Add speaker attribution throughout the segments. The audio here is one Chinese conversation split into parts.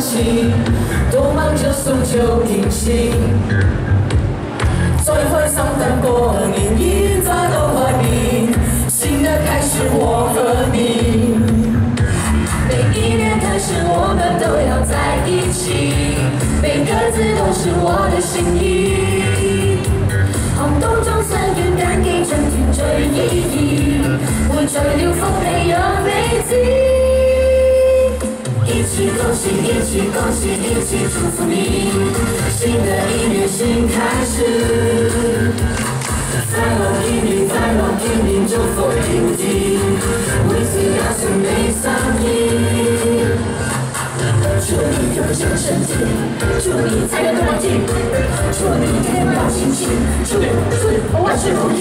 Speaker 1: 充满欢喜，都忙着诉求定心。最会上当过年，赢在都怀里，新的开始我和你。每一年开始我们都要在一起，每个字都是我的心意。寒冬中相遇，感激春天最意义，匯聚了起恭喜，一起恭喜，一起祝福你，新的一年新开始。快樂見面，快樂見面，祝福你無盡，每次也是沒散意。祝你有健身体，祝你财源廣進，祝你天天好心情，祝你祝万事如意，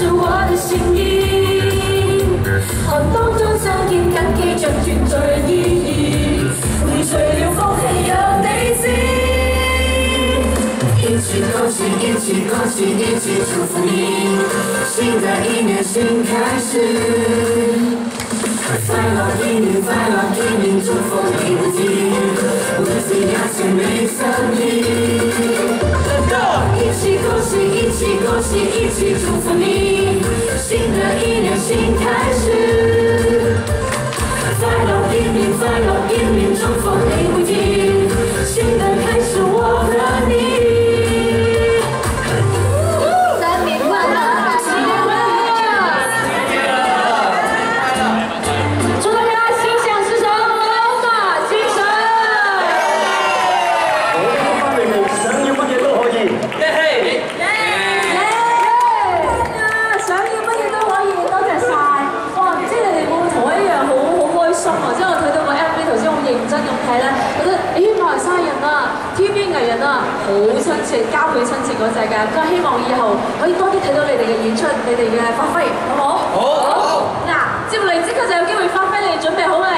Speaker 1: 是我的心意。寒冬中相見，緊記着團聚意義，匯聚了福氣讓你知。一起恭喜，一起恭喜，一起祝福你，新的一年新開始。快樂天年，快樂天年，祝福你無盡，每次也是沒散意。
Speaker 2: 心啊？即係我睇到個 MV 頭先好認真咁睇咧，覺得咦馬來西亞人啊，TVB 藝人啊，好親切，交倍親切嗰只㗎，咁希望以後可以多啲睇到你哋嘅演出，你哋嘅發揮，好唔好？好。嗱，接落嚟即刻就有機會發揮，你哋準備好未？